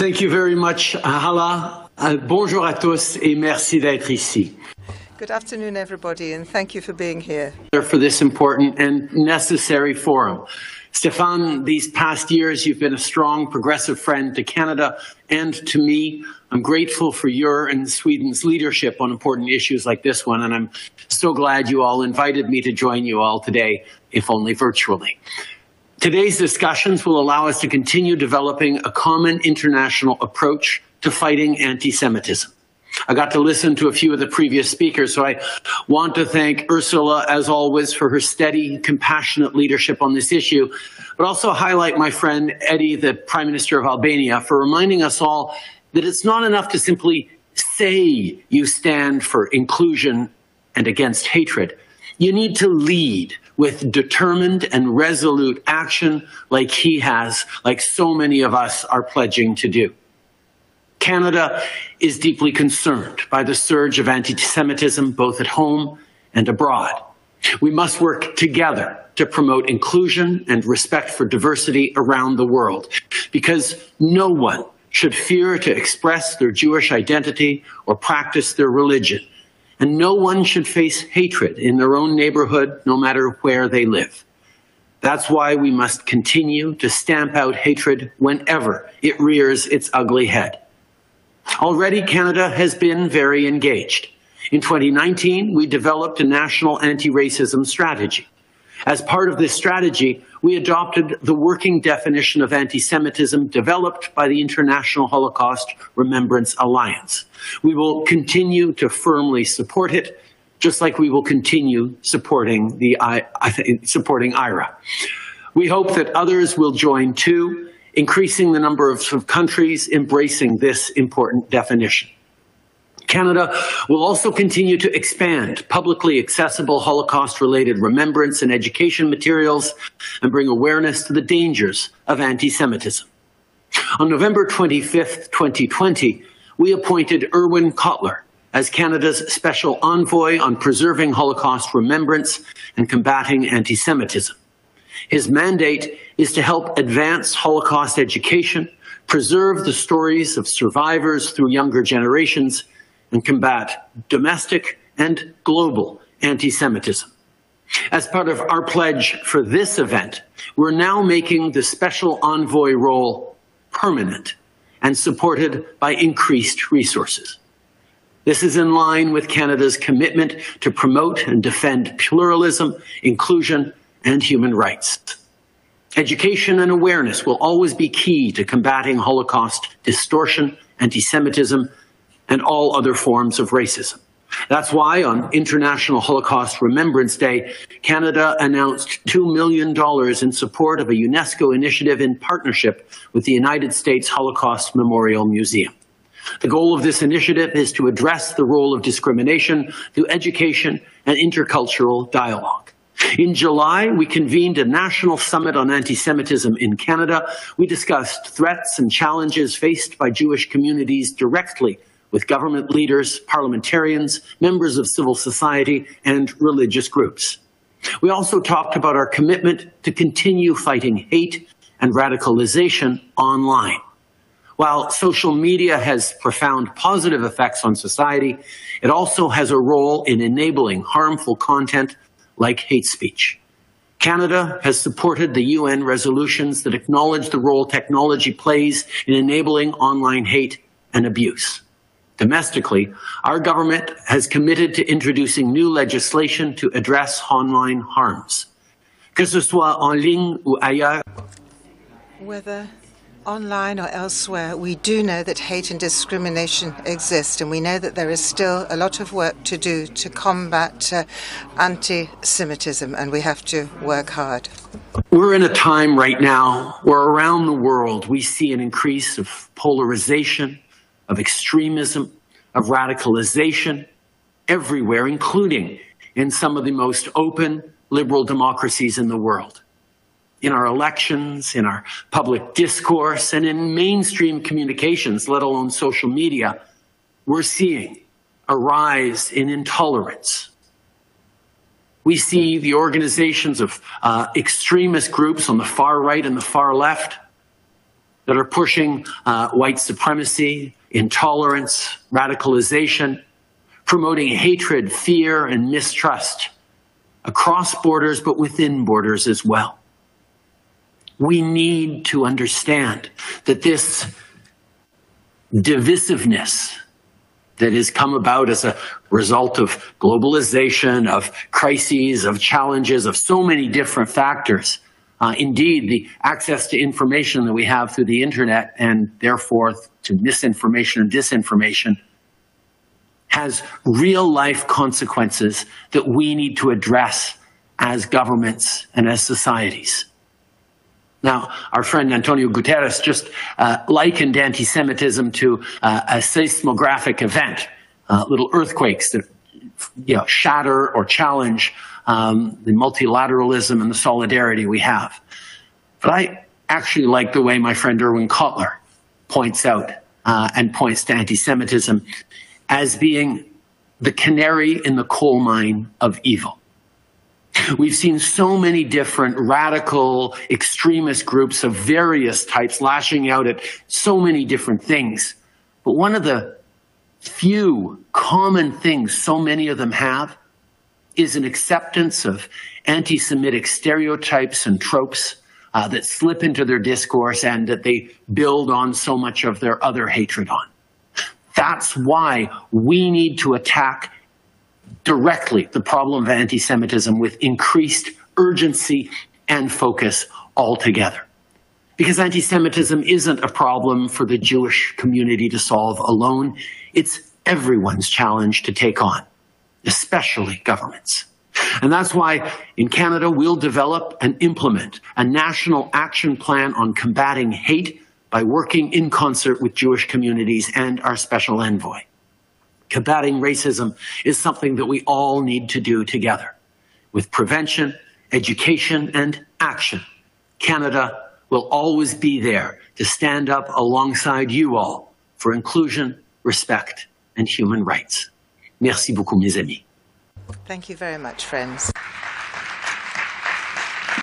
Thank you very much, Hala. Uh, bonjour à tous et merci d'être ici. Good afternoon, everybody, and thank you for being here. For this important and necessary forum. Stefan, these past years, you've been a strong, progressive friend to Canada and to me. I'm grateful for your and Sweden's leadership on important issues like this one, and I'm so glad you all invited me to join you all today, if only virtually. Today's discussions will allow us to continue developing a common international approach to fighting anti-Semitism. I got to listen to a few of the previous speakers, so I want to thank Ursula, as always, for her steady, compassionate leadership on this issue, but also highlight my friend Edi, the Prime Minister of Albania, for reminding us all that it's not enough to simply say you stand for inclusion and against hatred. You need to lead with determined and resolute action like he has, like so many of us are pledging to do. Canada is deeply concerned by the surge of anti-Semitism both at home and abroad. We must work together to promote inclusion and respect for diversity around the world because no one should fear to express their Jewish identity or practice their religion. And no one should face hatred in their own neighborhood, no matter where they live. That's why we must continue to stamp out hatred whenever it rears its ugly head. Already, Canada has been very engaged. In 2019, we developed a national anti-racism strategy. As part of this strategy, we adopted the working definition of anti-Semitism developed by the International Holocaust Remembrance Alliance. We will continue to firmly support it, just like we will continue supporting the supporting IHRA. We hope that others will join too, increasing the number of countries embracing this important definition. Canada will also continue to expand publicly accessible Holocaust-related remembrance and education materials and bring awareness to the dangers of anti-Semitism. On November 25, 2020, we appointed Irwin Cotler as Canada's Special Envoy on Preserving Holocaust Remembrance and Combating Anti-Semitism. His mandate is to help advance Holocaust education, preserve the stories of survivors through younger generations, and combat domestic and global anti-Semitism. As part of our pledge for this event, we're now making the special envoy role permanent and supported by increased resources. This is in line with Canada's commitment to promote and defend pluralism, inclusion, and human rights. Education and awareness will always be key to combating Holocaust distortion, anti-Semitism, and all other forms of racism. That's why on International Holocaust Remembrance Day, Canada announced $2 million in support of a UNESCO initiative in partnership with the United States Holocaust Memorial Museum. The goal of this initiative is to address the role of discrimination through education and intercultural dialogue. In July, we convened a national summit on anti-Semitism in Canada. We discussed threats and challenges faced by Jewish communities directly with government leaders, parliamentarians, members of civil society, and religious groups. We also talked about our commitment to continue fighting hate and radicalization online. While social media has profound positive effects on society, it also has a role in enabling harmful content like hate speech. Canada has supported the UN resolutions that acknowledge the role technology plays in enabling online hate and abuse. Domestically, our government has committed to introducing new legislation to address online harms. Que ce soit en ligne ou ailleurs, Whether online or elsewhere, we do know that hate and discrimination exist, and we know that there is still a lot of work to do to combat uh, anti-Semitism, and we have to work hard. We're in a time right now where around the world we see an increase of polarization, of extremism, of radicalization everywhere, including in some of the most open liberal democracies in the world. In our elections, in our public discourse, and in mainstream communications, let alone social media, we're seeing a rise in intolerance. We see the organizations of uh, extremist groups on the far right and the far left that are pushing uh, white supremacy, intolerance, radicalization, promoting hatred, fear, and mistrust across borders, but within borders as well. We need to understand that this divisiveness that has come about as a result of globalization, of crises, of challenges, of so many different factors. Uh, indeed, the access to information that we have through the internet and therefore to misinformation and disinformation has real life consequences that we need to address as governments and as societies. Now, our friend Antonio Guterres just uh, likened anti Semitism to uh, a seismographic event, uh, little earthquakes that you know, shatter or challenge um, the multilateralism and the solidarity we have. But I actually like the way my friend Irwin Cotler points out uh, and points to anti Semitism as being the canary in the coal mine of evil. We've seen so many different radical extremist groups of various types lashing out at so many different things. But one of the few common things so many of them have is an acceptance of anti Semitic stereotypes and tropes uh, that slip into their discourse and that they build on so much of their other hatred on. That's why we need to attack directly the problem of anti Semitism with increased urgency and focus altogether. Because anti Semitism isn't a problem for the Jewish community to solve alone, it's everyone's challenge to take on, especially governments. And that's why in Canada we'll develop and implement a national action plan on combating hate by working in concert with Jewish communities and our special envoy. Combating racism is something that we all need to do together. With prevention, education, and action, Canada will always be there to stand up alongside you all for inclusion, respect, and human rights. Merci beaucoup, mes amis.